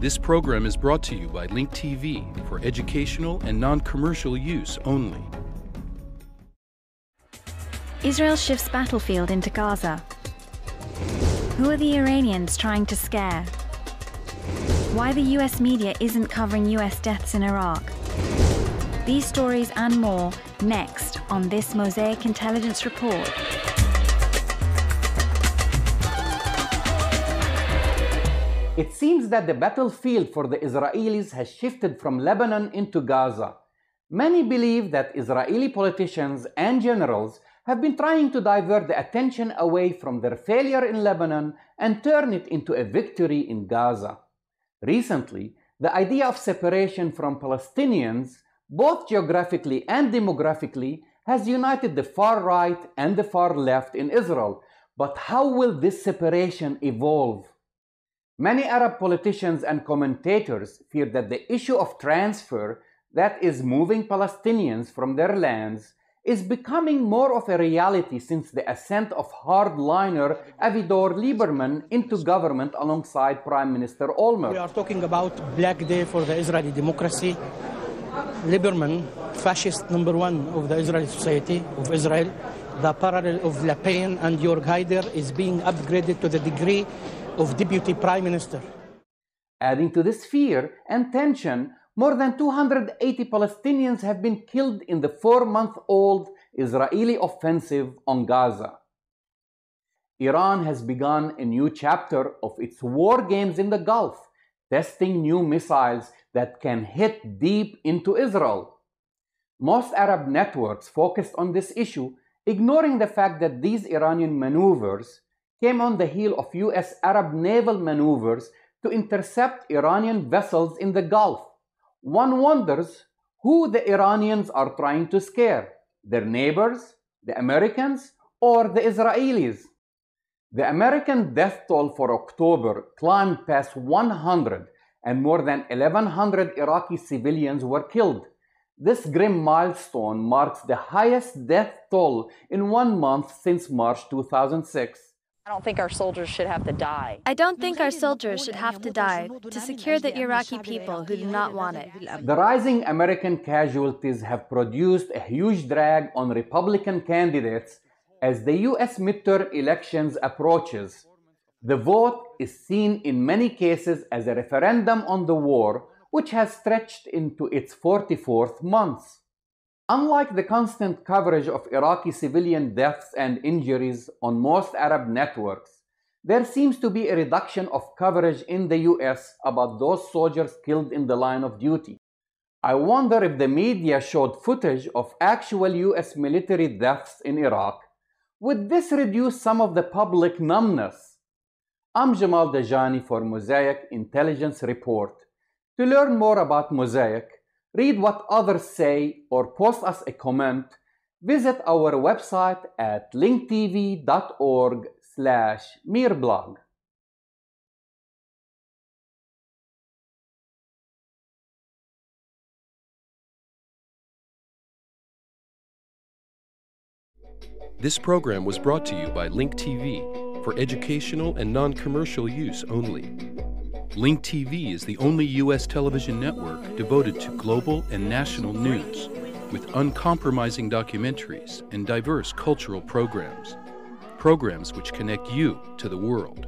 This program is brought to you by Link TV for educational and non commercial use only. Israel shifts battlefield into Gaza. Who are the Iranians trying to scare? Why the US media isn't covering US deaths in Iraq. These stories and more next on this Mosaic Intelligence Report. It seems that the battlefield for the Israelis has shifted from Lebanon into Gaza. Many believe that Israeli politicians and generals have been trying to divert the attention away from their failure in Lebanon and turn it into a victory in Gaza. Recently, the idea of separation from Palestinians, both geographically and demographically, has united the far right and the far left in Israel. But how will this separation evolve? Many Arab politicians and commentators fear that the issue of transfer, that is, moving Palestinians from their lands, is becoming more of a reality since the ascent of hardliner Avigdor Lieberman into government alongside Prime Minister Olmert. We are talking about Black Day for the Israeli democracy. Lieberman, fascist number one of the Israeli society of Israel, the parallel of Le Pen and Jörg Haider is being upgraded to the degree of deputy prime minister. Adding to this fear and tension, more than 280 Palestinians have been killed in the four month old Israeli offensive on Gaza. Iran has begun a new chapter of its war games in the Gulf, testing new missiles that can hit deep into Israel. Most Arab networks focused on this issue, ignoring the fact that these Iranian maneuvers came on the heel of US Arab naval maneuvers to intercept Iranian vessels in the Gulf. One wonders who the Iranians are trying to scare their neighbors, the Americans, or the Israelis. The American death toll for October climbed past 100 and more than 1100 Iraqi civilians were killed. This grim milestone marks the highest death toll in one month since March 2006. I don't think our soldiers should have to die. I don't think our soldiers should have to die to secure the Iraqi people who do not want it. The rising American casualties have produced a huge drag on Republican candidates as the US midterm elections approaches. The vote is seen in many cases as a referendum on the war, which has stretched into its 44th month. Unlike the constant coverage of Iraqi civilian deaths and injuries on most Arab networks, there seems to be a reduction of coverage in the US about those soldiers killed in the line of duty. I wonder if the media showed footage of actual US military deaths in Iraq. Would this reduce some of the public numbness? I'm Jamal Dajani for Mosaic Intelligence Report. To learn more about Mosaic, read what others say, or post us a comment, visit our website at linktv.org slash mirblog. This program was brought to you by Link TV for educational and non commercial use only. Link TV is the only U.S. television network devoted to global and national news, with uncompromising documentaries and diverse cultural programs. Programs which connect you to the world.